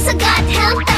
So God, help